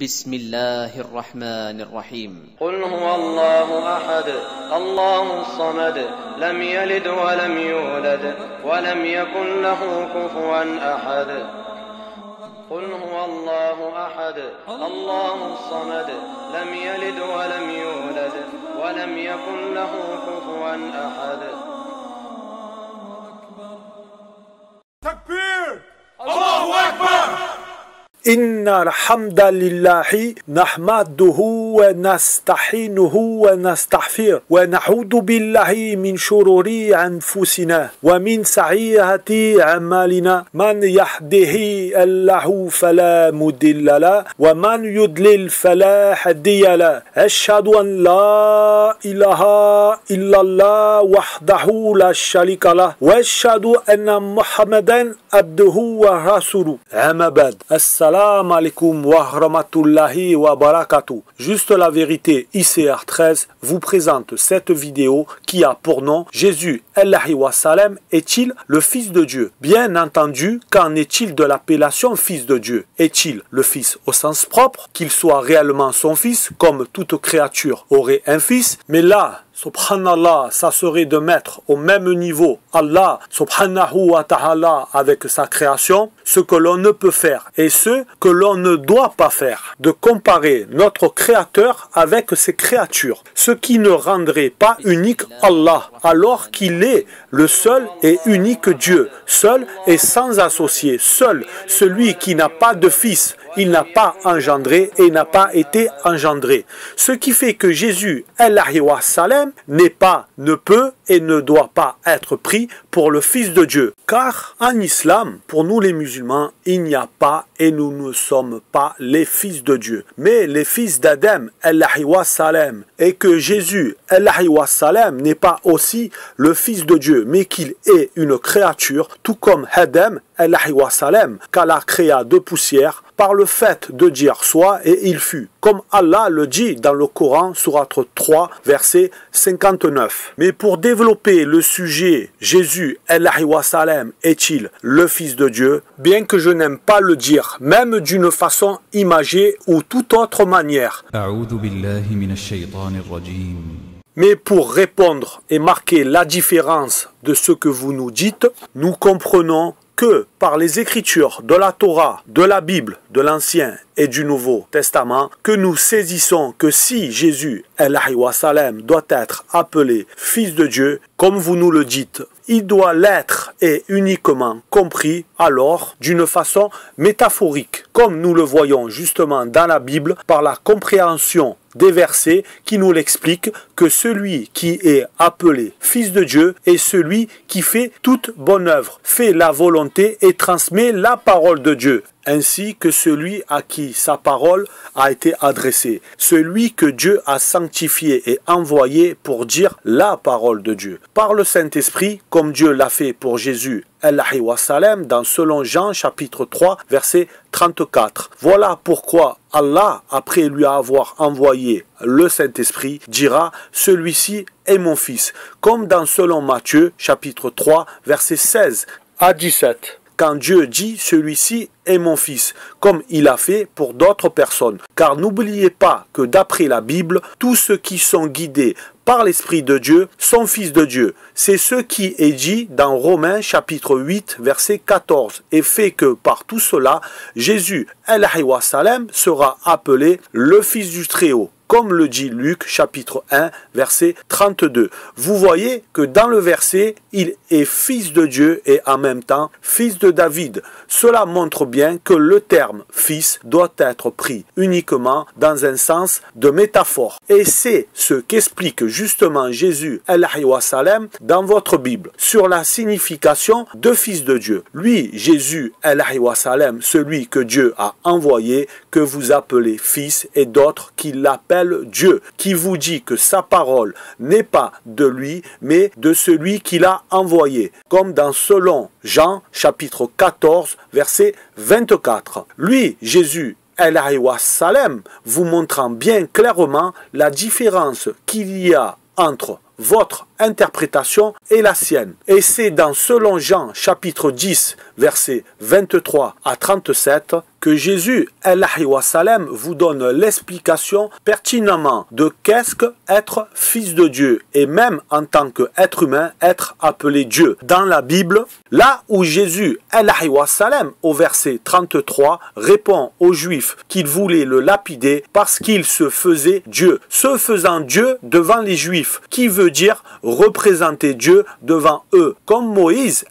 بسم الله الرحمن الرحيم. قل هو الله أحد الله الصمد لم يلد ولم يولد ولم يكن له كفوا أحد. قل هو الله أحد الله الصمد لم يلد ولم يولد ولم يكن له كفوا أحد. تكبير! الله أكبر! إن الحمد لله نحمده ونستعينه ونستغفره ونعوذ بالله من شرور أنفسنا ومن سيئات أعمالنا من يهده الله فلا مضل له ومن يضلل فلا هادي له أشهد أن لا إله إلا الله وحده لا شريك له وأشهد أن محمدا عبده ورسوله أما بعد السلام wa rahmatullahi wa barakatuh. Juste la vérité ICR 13 vous présente cette vidéo qui a pour nom Jésus Allahi wa Salem est-il le fils de Dieu? Bien entendu, qu'en est-il de l'appellation fils de Dieu Est-il le fils au sens propre, qu'il soit réellement son fils comme toute créature aurait un fils? Mais là, Subhanallah, ça serait de mettre au même niveau Allah subhanahu wa ta'ala avec sa création, ce que l'on ne peut faire et ce que l'on ne doit pas faire. De comparer notre créateur avec ses créatures. Ce qui ne rendrait pas unique Allah, alors qu'il est le seul et unique Dieu, seul et sans associé, seul, celui qui n'a pas de fils, il n'a pas engendré et n'a pas été engendré. Ce qui fait que Jésus, wa N'est pas, ne peut et ne doit pas être pris pour le Fils de Dieu. Car en islam, pour nous les musulmans, il n'y a pas et nous ne sommes pas les fils de Dieu, mais les fils d'Adam, Salem. Et que Jésus, Salem, n'est pas aussi le Fils de Dieu, mais qu'il est une créature, tout comme Adam, Salem, qu'Allah créa de poussière par le fait de dire soit et il fut, comme Allah le dit dans le Coran, surat 3, verset 59. Mais pour développer le sujet Jésus, wa Salem, est-il le Fils de Dieu, bien que je n'aime pas le dire, même d'une façon imagée ou toute autre manière. Mais pour répondre et marquer la différence de ce que vous nous dites, nous comprenons que par les écritures de la Torah, de la Bible, de l'Ancien et du Nouveau Testament, que nous saisissons que si Jésus, El Salem, doit être appelé Fils de Dieu, comme vous nous le dites, il doit l'être et uniquement compris alors d'une façon métaphorique, comme nous le voyons justement dans la Bible par la compréhension des versets qui nous l'expliquent que celui qui est appelé fils de Dieu est celui qui fait toute bonne œuvre, fait la volonté et transmet la parole de Dieu ainsi que celui à qui sa parole a été adressée, celui que Dieu a sanctifié et envoyé pour dire la parole de Dieu. Par le Saint-Esprit, comme Dieu l'a fait pour Jésus, Salem, dans selon Jean chapitre 3 verset 34. Voilà pourquoi Allah, après lui avoir envoyé le Saint-Esprit, dira Celui-ci est mon fils, comme dans selon Matthieu chapitre 3 verset 16 à 17 quand Dieu dit celui-ci est mon fils, comme il a fait pour d'autres personnes. Car n'oubliez pas que d'après la Bible, tous ceux qui sont guidés par l'Esprit de Dieu sont fils de Dieu. C'est ce qui est dit dans Romains chapitre 8 verset 14 et fait que par tout cela, Jésus, sera appelé le Fils du Très-Haut comme le dit Luc chapitre 1 verset 32. Vous voyez que dans le verset, il est fils de Dieu et en même temps fils de David. Cela montre bien que le terme fils doit être pris uniquement dans un sens de métaphore. Et c'est ce qu'explique justement Jésus Salem dans votre Bible sur la signification de fils de Dieu. Lui, Jésus Salem, celui que Dieu a envoyé, que vous appelez fils et d'autres qui l'appellent Dieu, qui vous dit que sa parole n'est pas de lui, mais de celui qui l'a envoyé, comme dans selon Jean chapitre 14 verset 24. Lui, Jésus, El Salem, vous montrant bien clairement la différence qu'il y a entre votre interprétation est la sienne. Et c'est dans selon Jean chapitre 10 versets 23 à 37 que Jésus, salem, vous donne l'explication pertinemment de qu'est-ce que être fils de Dieu et même en tant qu'être humain, être appelé Dieu. Dans la Bible, là où Jésus, salem, au verset 33, répond aux Juifs qu'il voulait le lapider parce qu'il se faisait Dieu, se faisant Dieu devant les Juifs, qui veut dire représenter Dieu devant eux, comme Moïse,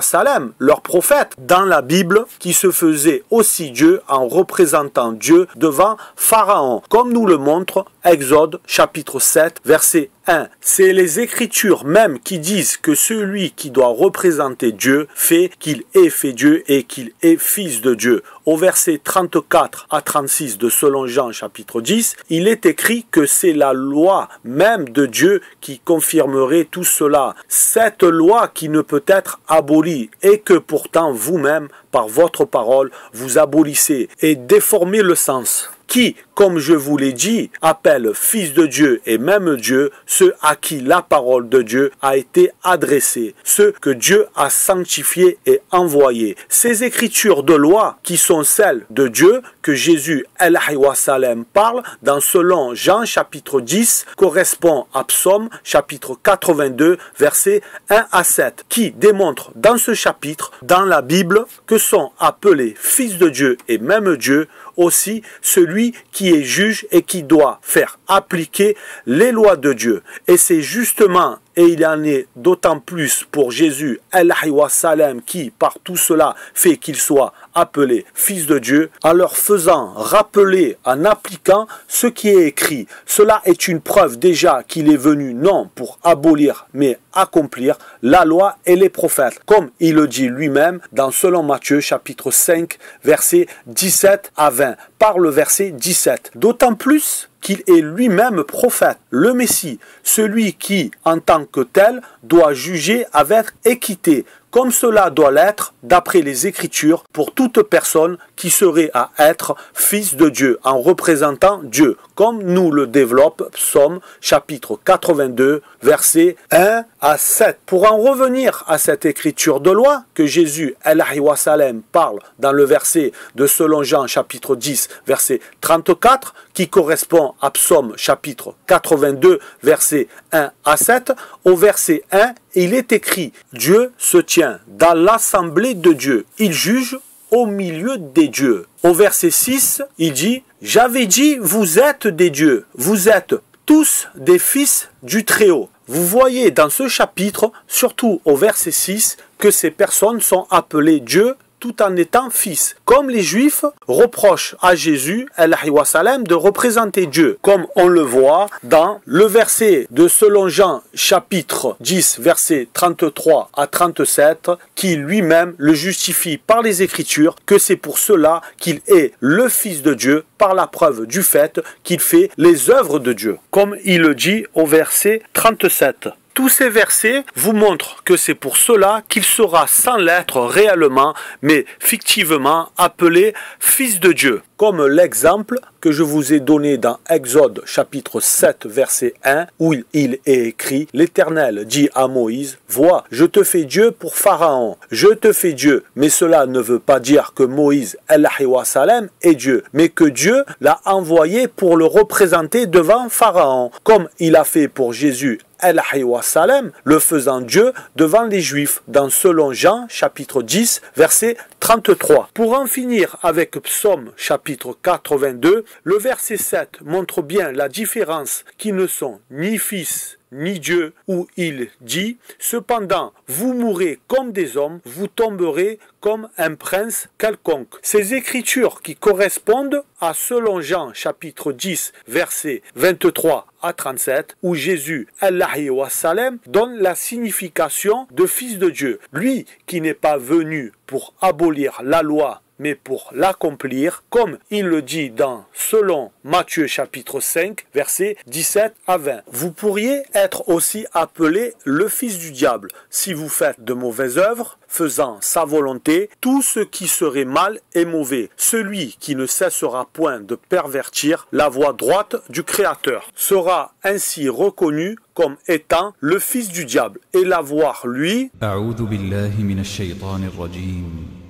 salem, leur prophète, dans la Bible, qui se faisait aussi Dieu en représentant Dieu devant Pharaon, comme nous le montre Exode chapitre 7 verset 1. C'est les Écritures même qui disent que celui qui doit représenter Dieu fait qu'il est fait Dieu et qu'il est fils de Dieu. Au verset 34 à 36 de selon Jean chapitre 10, il est écrit que c'est la loi même de Dieu qui confirmerait tout cela. Cette loi qui ne peut être abolie et que pourtant vous-même, par votre parole, vous abolissez et déformez le sens qui, comme je vous l'ai dit, appelle fils de Dieu et même Dieu ceux à qui la parole de Dieu a été adressée, ceux que Dieu a sanctifiés et envoyés. Ces écritures de loi qui sont celles de Dieu que Jésus El Salem parle dans selon Jean chapitre 10 correspond à Psaume chapitre 82 versets 1 à 7 qui démontre dans ce chapitre dans la Bible que sont appelés fils de Dieu et même Dieu aussi celui qui est juge et qui doit faire appliquer les lois de Dieu. Et c'est justement et il en est d'autant plus pour Jésus, El Salem, qui par tout cela fait qu'il soit appelé Fils de Dieu, en leur faisant rappeler, en appliquant ce qui est écrit. Cela est une preuve déjà qu'il est venu non pour abolir, mais accomplir la loi et les prophètes, comme il le dit lui-même dans selon Matthieu chapitre 5, verset 17 à 20, par le verset 17. D'autant plus qu'il est lui-même prophète, le Messie, celui qui, en tant que tel, doit juger avec équité, comme cela doit l'être d'après les Écritures pour toute personne qui serait à être fils de Dieu en représentant Dieu, comme nous le développe Psaume chapitre 82 versets 1 à 7. Pour en revenir à cette écriture de loi que Jésus El Salem parle dans le verset de selon Jean chapitre 10 verset 34 qui correspond à Psaume chapitre 82 verset 1 à 7, au verset 1 il est écrit Dieu se tient dans l'assemblée de Dieu. Il juge au milieu des dieux. Au verset 6, il dit J'avais dit, vous êtes des dieux, vous êtes tous des fils du Très-Haut. Vous voyez dans ce chapitre, surtout au verset 6, que ces personnes sont appelées Dieu tout en étant fils. Comme les Juifs reprochent à Jésus, de représenter Dieu, comme on le voit dans le verset de selon Jean chapitre 10 verset 33 à 37 qui lui-même le justifie par les Écritures que c'est pour cela qu'il est le Fils de Dieu par la preuve du fait qu'il fait les œuvres de Dieu, comme il le dit au verset 37. Tous ces versets vous montrent que c'est pour cela qu'il sera sans l'être réellement, mais fictivement appelé Fils de Dieu, comme l'exemple que je vous ai donné dans Exode chapitre 7 verset 1 où il est écrit L'Éternel dit à Moïse Vois, je te fais Dieu pour Pharaon, je te fais Dieu, mais cela ne veut pas dire que Moïse est Dieu, mais que Dieu l'a envoyé pour le représenter devant Pharaon, comme il a fait pour Jésus El Salem, le faisant Dieu devant les Juifs, dans selon Jean chapitre 10 verset 33. Pour en finir avec Psaume chapitre 82, le verset 7 montre bien la différence qui ne sont ni fils ni Dieu, où il dit, Cependant, vous mourrez comme des hommes, vous tomberez comme un prince quelconque. Ces écritures qui correspondent à selon Jean chapitre 10 verset 23 à 37 où Jésus wa salem donne la signification de fils de Dieu. Lui qui n'est pas venu pour abolir la loi mais pour l'accomplir, comme il le dit dans selon Matthieu chapitre 5, versets 17 à 20. Vous pourriez être aussi appelé le fils du diable si vous faites de mauvaises œuvres, faisant sa volonté, tout ce qui serait mal et mauvais. Celui qui ne cessera point de pervertir la voie droite du Créateur sera ainsi reconnu comme étant le fils du diable et l'avoir lui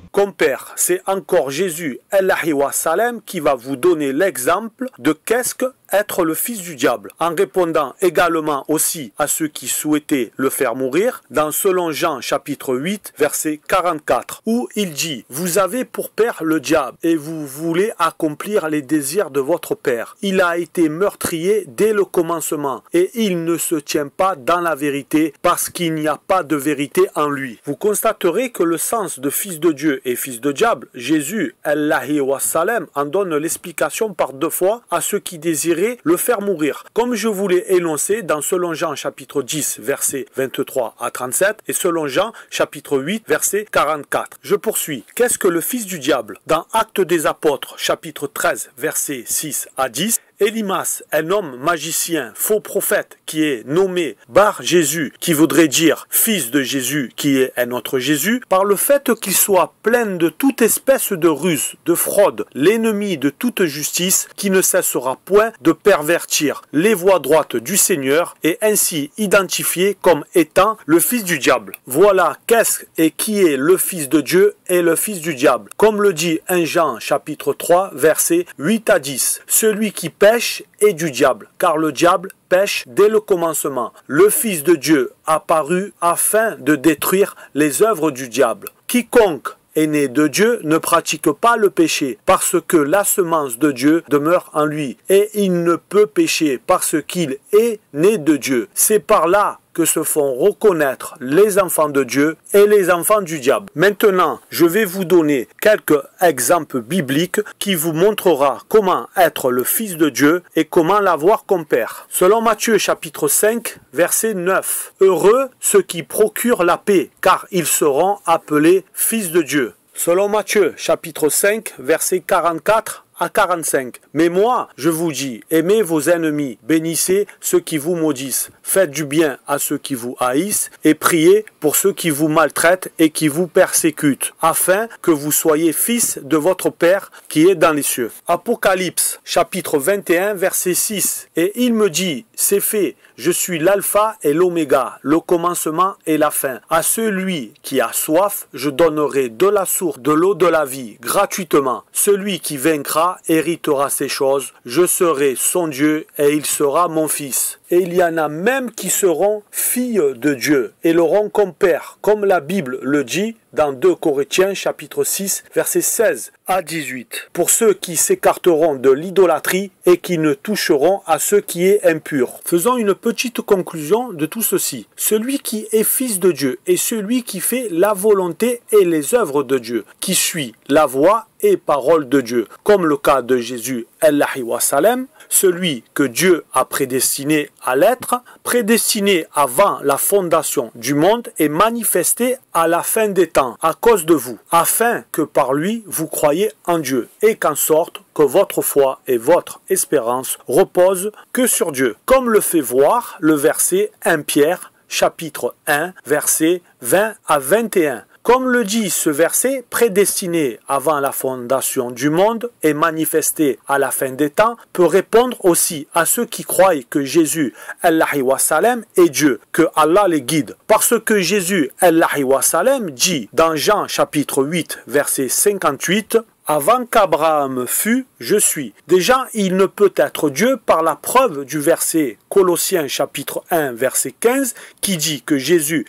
compère, c'est encore Jésus, salem, qui va vous donner l'exemple de qu'est-ce que être le fils du diable, en répondant également aussi à ceux qui souhaitaient le faire mourir, dans selon Jean chapitre 8, verset 44, où il dit, Vous avez pour père le diable, et vous voulez accomplir les désirs de votre père. Il a été meurtrier dès le commencement, et il ne se tient pas dans la vérité, parce qu'il n'y a pas de vérité en lui. Vous constaterez que le sens de fils de Dieu et fils de diable, Jésus, Allahi wa Salem, en donne l'explication par deux fois à ceux qui désirent le faire mourir. Comme je vous l'ai énoncé dans selon Jean chapitre 10 verset 23 à 37 et selon Jean chapitre 8 verset 44. Je poursuis. Qu'est-ce que le fils du diable Dans Actes des apôtres chapitre 13 verset 6 à 10, Elimas, un homme magicien, faux prophète, qui est nommé Bar Jésus, qui voudrait dire fils de Jésus, qui est un autre Jésus, par le fait qu'il soit plein de toute espèce de ruse, de fraude, l'ennemi de toute justice, qui ne cessera point de pervertir les voies droites du Seigneur, et ainsi identifié comme étant le fils du diable. Voilà qu'est-ce et qui est le fils de Dieu et le fils du diable. Comme le dit 1 Jean chapitre 3 versets 8 à 10. Celui qui pêche est du diable, car le diable pêche dès le commencement. Le Fils de Dieu apparu afin de détruire les œuvres du diable. Quiconque est né de Dieu ne pratique pas le péché, parce que la semence de Dieu demeure en lui, et il ne peut pécher parce qu'il est né de Dieu. C'est par là se font reconnaître les enfants de Dieu et les enfants du diable. Maintenant, je vais vous donner quelques exemples bibliques qui vous montrera comment être le fils de Dieu et comment l'avoir comme père. Selon Matthieu chapitre 5, verset 9. Heureux ceux qui procurent la paix, car ils seront appelés fils de Dieu. Selon Matthieu chapitre 5, verset 44 à 45. Mais moi, je vous dis, aimez vos ennemis, bénissez ceux qui vous maudissent, faites du bien à ceux qui vous haïssent, et priez pour ceux qui vous maltraitent et qui vous persécutent, afin que vous soyez fils de votre Père qui est dans les cieux. Apocalypse, chapitre 21, verset 6. Et il me dit, c'est fait, je suis l'alpha et l'oméga, le commencement et la fin. À celui qui a soif, je donnerai de la source de l'eau de la vie, gratuitement. Celui qui vaincra héritera ces choses. Je serai son Dieu et il sera mon fils. Et il y en a même qui seront filles de Dieu et l'auront comme père, comme la Bible le dit dans 2 Corinthiens chapitre 6 verset 16 à 18. Pour ceux qui s'écarteront de l'idolâtrie et qui ne toucheront à ce qui est impur. Faisons une petite conclusion de tout ceci. Celui qui est fils de Dieu est celui qui fait la volonté et les œuvres de Dieu, qui suit la voie et parole de Dieu, comme le cas de Jésus, celui que Dieu a prédestiné à l'être, prédestiné avant la fondation du monde et manifesté à la fin des temps à cause de vous, afin que par lui vous croyez en Dieu et qu'en sorte que votre foi et votre espérance reposent que sur Dieu, comme le fait voir le verset 1 Pierre chapitre 1 verset 20 à 21. Comme le dit ce verset, prédestiné avant la fondation du monde et manifesté à la fin des temps, peut répondre aussi à ceux qui croient que Jésus, est Dieu, que Allah les guide. Parce que Jésus, dit dans Jean chapitre 8, verset 58, avant qu'Abraham fût, je suis. Déjà, il ne peut être Dieu par la preuve du verset Colossiens chapitre 1 verset 15 qui dit que Jésus,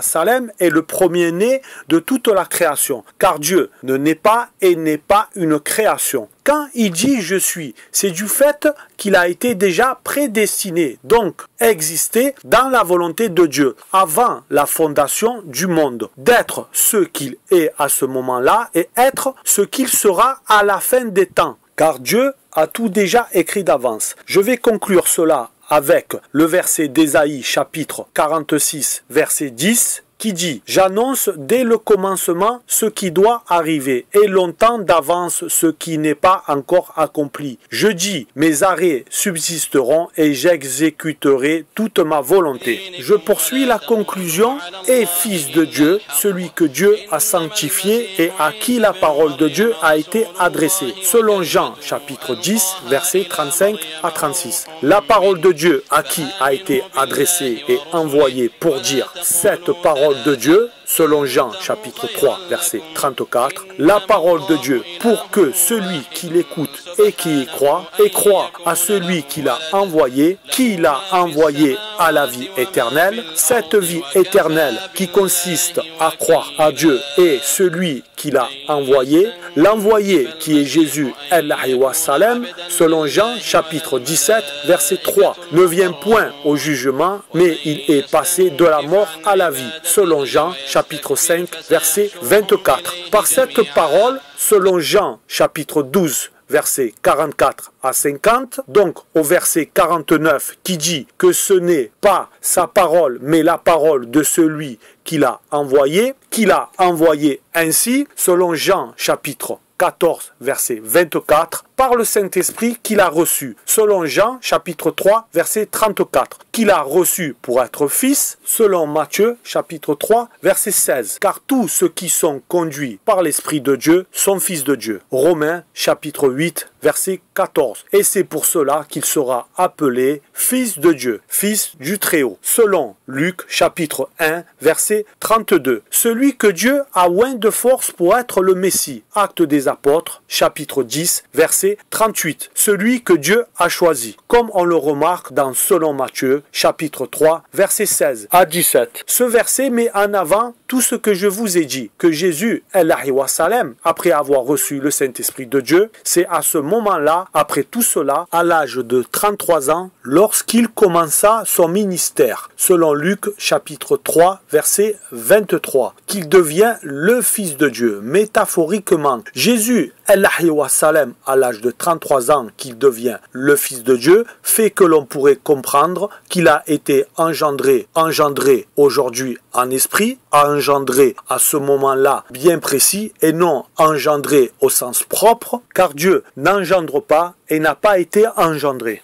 Salem, est le premier-né de toute la création. Car Dieu ne naît pas et n'est pas une création. Quand il dit je suis, c'est du fait qu'il a été déjà prédestiné, donc exister dans la volonté de Dieu avant la fondation du monde, d'être ce qu'il est à ce moment-là et être ce qu'il sera à la fin des temps. Car Dieu a tout déjà écrit d'avance. Je vais conclure cela avec le verset d'Ésaïe chapitre 46 verset 10 qui dit J'annonce dès le commencement ce qui doit arriver et longtemps d'avance ce qui n'est pas encore accompli. Je dis Mes arrêts subsisteront et j'exécuterai toute ma volonté. Je poursuis la conclusion et fils de Dieu, celui que Dieu a sanctifié et à qui la parole de Dieu a été adressée. Selon Jean chapitre 10, versets 35 à 36. La parole de Dieu à qui a été adressée et envoyée pour dire cette parole de Dieu selon Jean chapitre 3 verset 34, la parole de Dieu pour que celui qui l'écoute et qui y croit, et croit à celui qui l'a envoyé, qui l'a envoyé à la vie éternelle, cette vie éternelle qui consiste à croire à Dieu et celui qui l'a envoyé, l'envoyé qui est Jésus Salem, selon Jean chapitre 17 verset 3, ne vient point au jugement, mais il est passé de la mort à la vie, selon Jean chapitre 5 verset 24. Par cette parole, selon Jean chapitre 12 verset 44 à 50, donc au verset 49 qui dit que ce n'est pas sa parole, mais la parole de celui qui l'a envoyé, qui l'a envoyé ainsi, selon Jean chapitre 14, verset 24, par le Saint-Esprit qu'il a reçu, selon Jean chapitre 3, verset 34, qu'il a reçu pour être fils, selon Matthieu chapitre 3, verset 16, car tous ceux qui sont conduits par l'Esprit de Dieu sont fils de Dieu. Romains chapitre 8, verset 14. Et c'est pour cela qu'il sera appelé fils de Dieu, fils du Très-Haut, selon Luc chapitre 1, verset 32. Celui que Dieu a oint de force pour être le Messie. Acte des apôtres, chapitre 10, verset 38. Celui que Dieu a choisi. Comme on le remarque dans selon Matthieu, chapitre 3, verset 16 à 17. Ce verset met en avant tout ce que je vous ai dit, que Jésus, après avoir reçu le Saint-Esprit de Dieu, c'est à ce moment-là, après tout cela, à l'âge de 33 ans, lorsqu'il commença son ministère, selon Luc chapitre 3, verset 23, qu'il devient le Fils de Dieu. Métaphoriquement, Jésus, à l'âge de 33 ans, qu'il devient le Fils de Dieu, fait que l'on pourrait comprendre qu'il a été engendré, engendré aujourd'hui en esprit, engendré à ce moment-là bien précis et non engendré au sens propre, car Dieu n'engendre pas et n'a pas été engendré.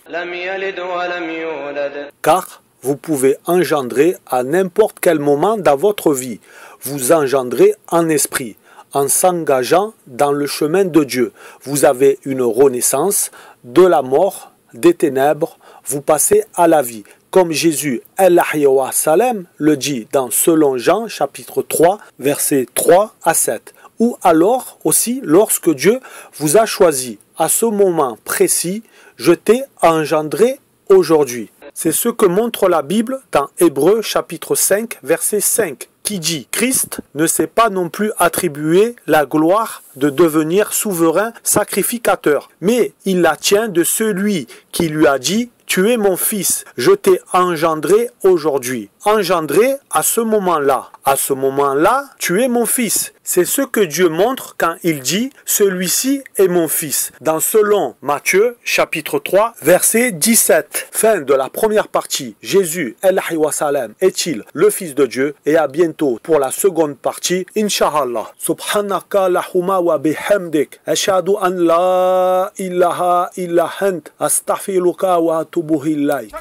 Car vous pouvez engendrer à n'importe quel moment dans votre vie. Vous engendrez en esprit, en s'engageant dans le chemin de Dieu. Vous avez une renaissance de la mort, des ténèbres, vous passez à la vie comme Jésus Salem le dit dans Selon Jean chapitre 3 versets 3 à 7 ou alors aussi lorsque Dieu vous a choisi à ce moment précis je t'ai engendré aujourd'hui. C'est ce que montre la Bible dans Hébreu chapitre 5 verset 5 qui dit Christ ne s'est pas non plus attribué la gloire de devenir souverain sacrificateur, mais il la tient de celui qui lui a dit tu es mon fils, je t'ai engendré aujourd'hui. Engendré à ce moment-là. À ce moment-là, tu es mon fils. C'est ce que Dieu montre quand il dit celui-ci est mon fils. Dans selon Matthieu chapitre 3 verset 17. Fin de la première partie. Jésus est-il le fils de Dieu? Et à bientôt pour la seconde partie inshallah. Subhanaka lahuma wa bihamdik ashhadu an la ilaha illa ant astaghfiruka wa atubu ilaik.